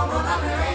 Agárrame ese